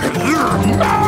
Mountain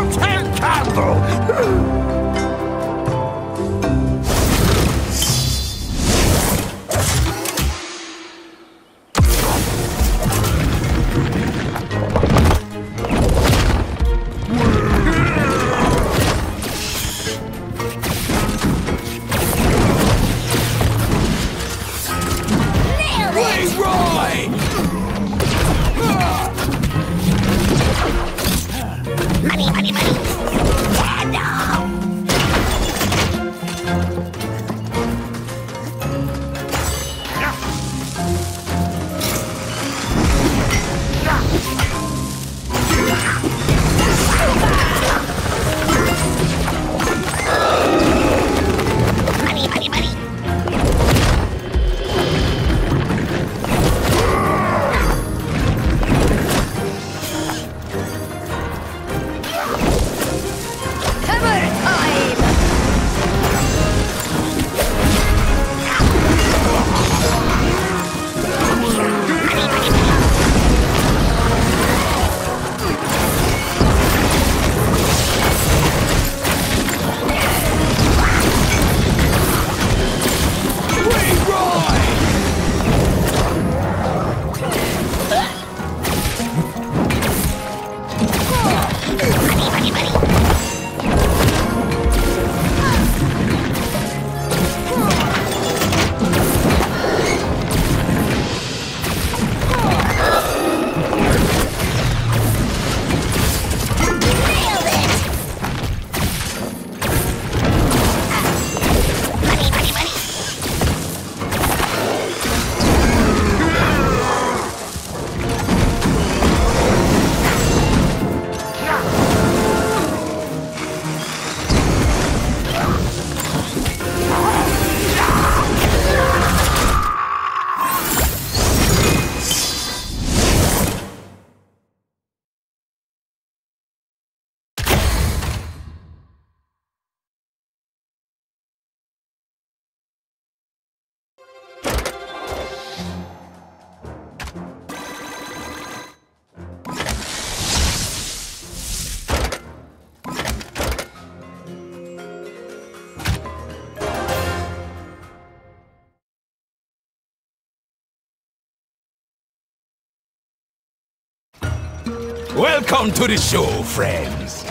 Welcome to the show, friends.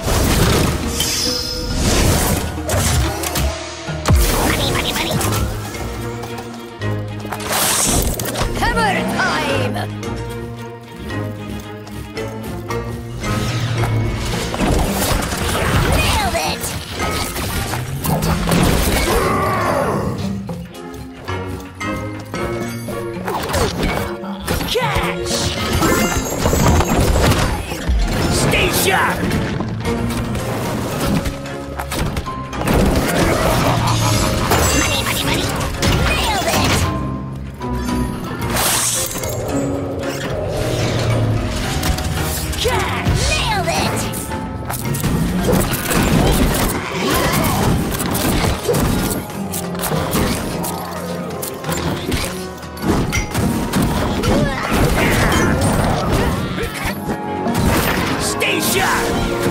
Money, money, money. Hammer time! shot!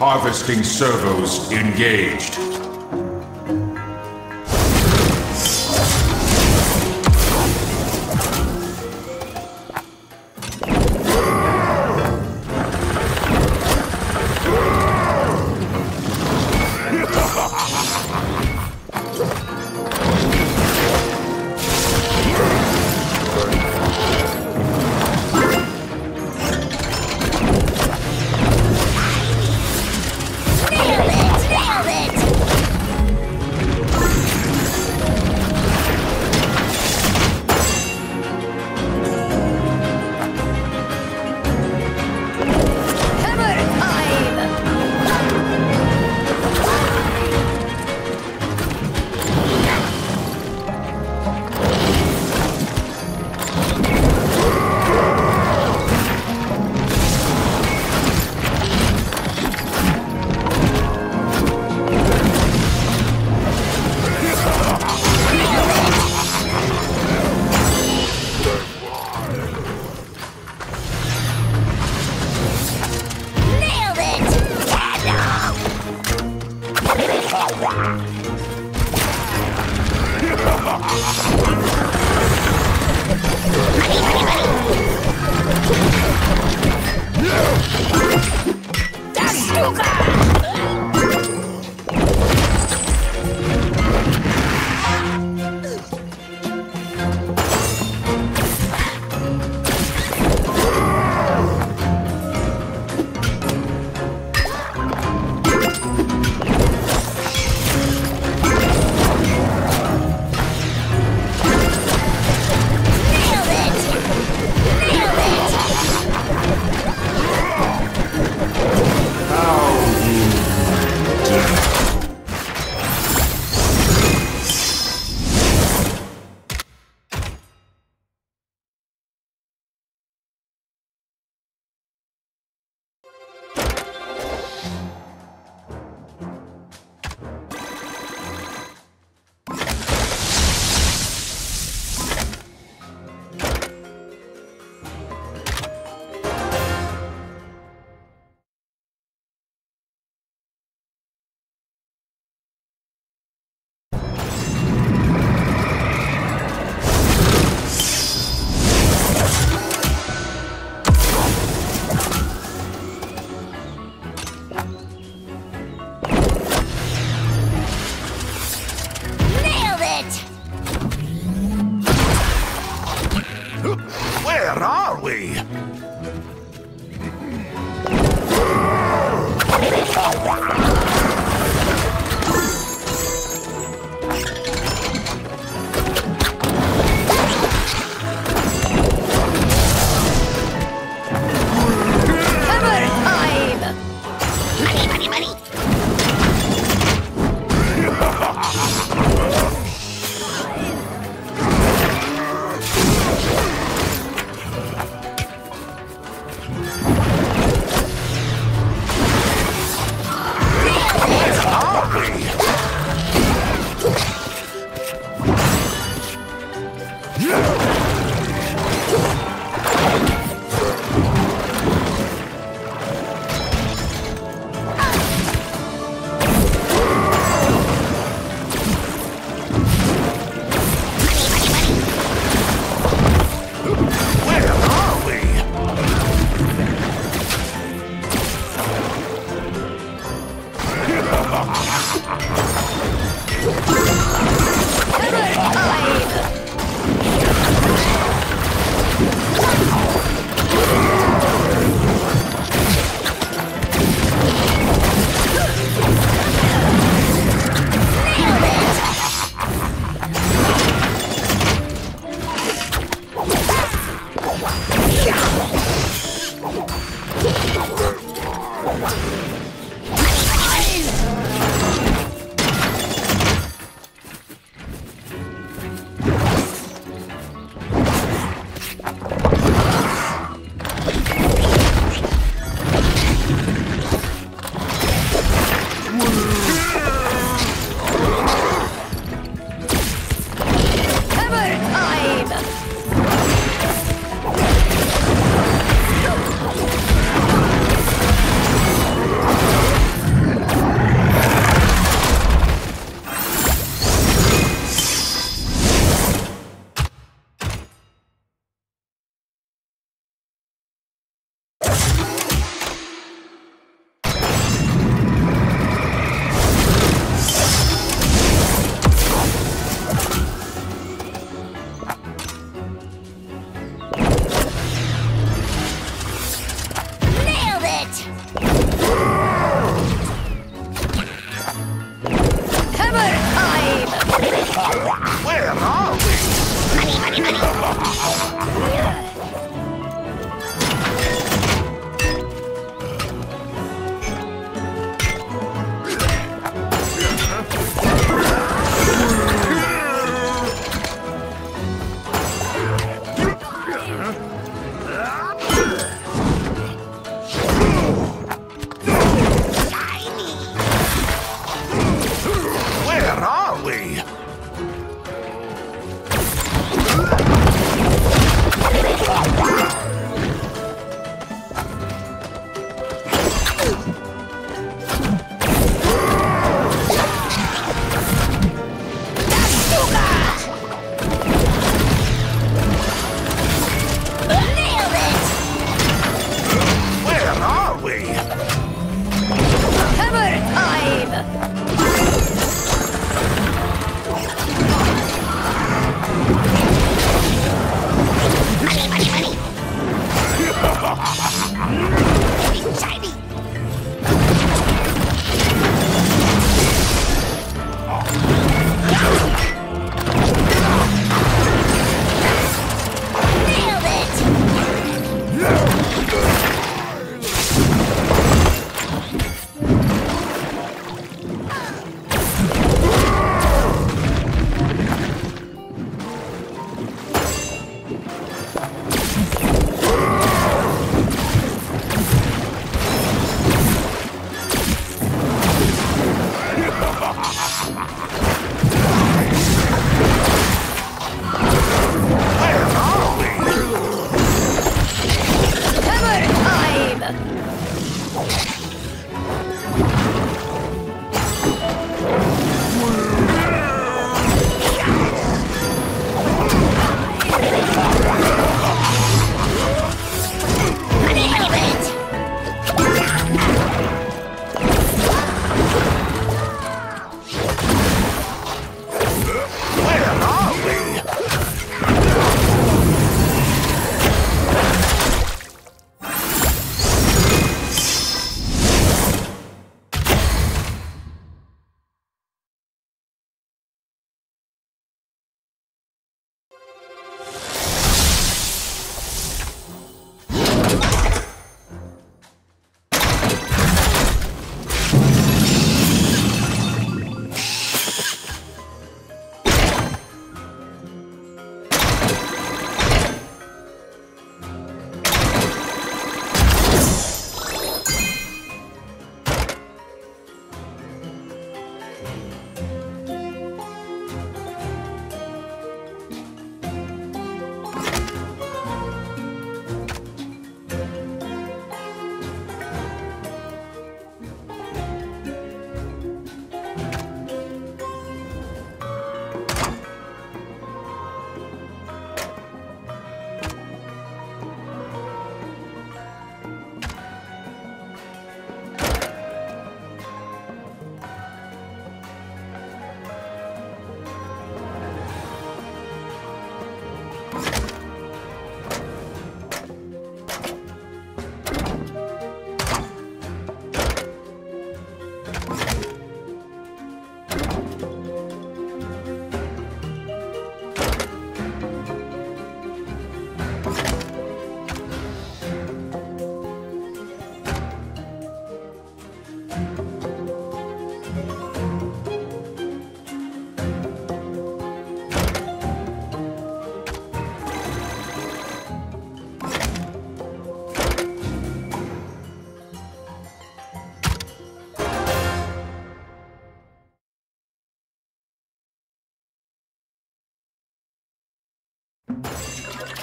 Harvesting servos engaged. Yeah.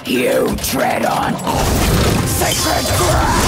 You tread on sacred ground.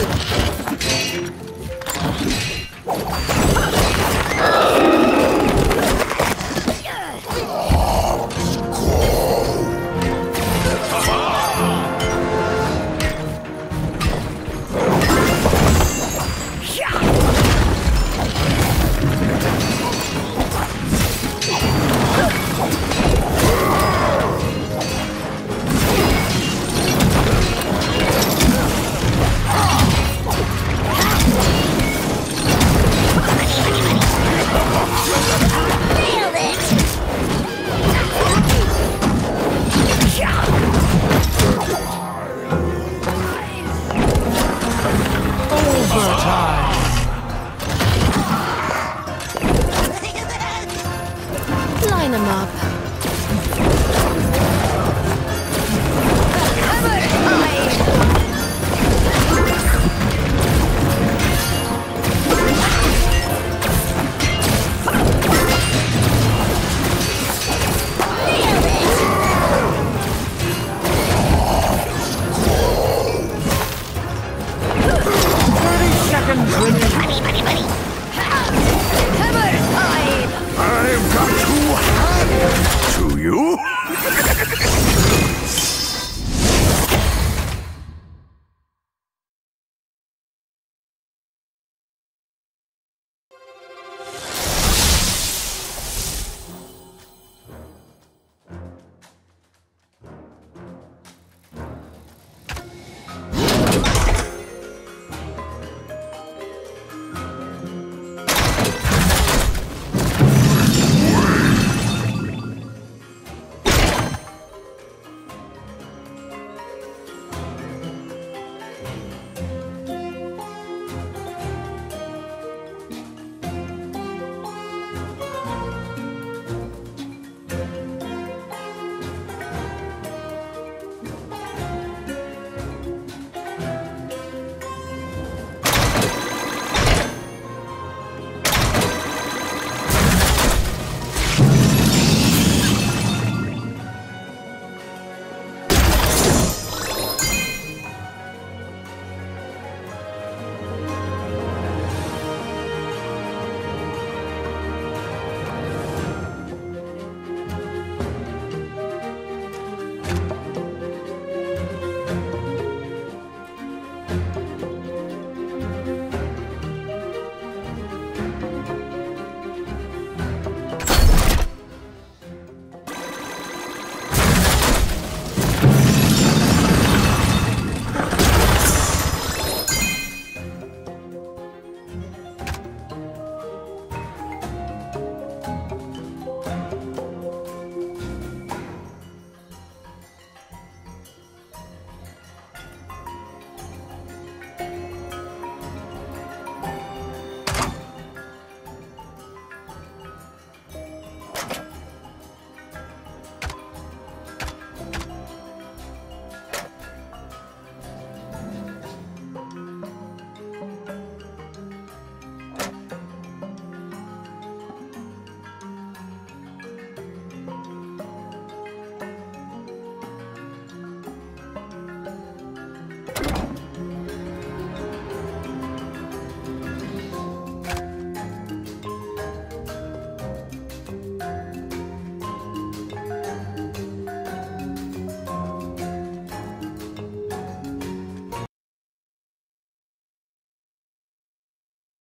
Nailed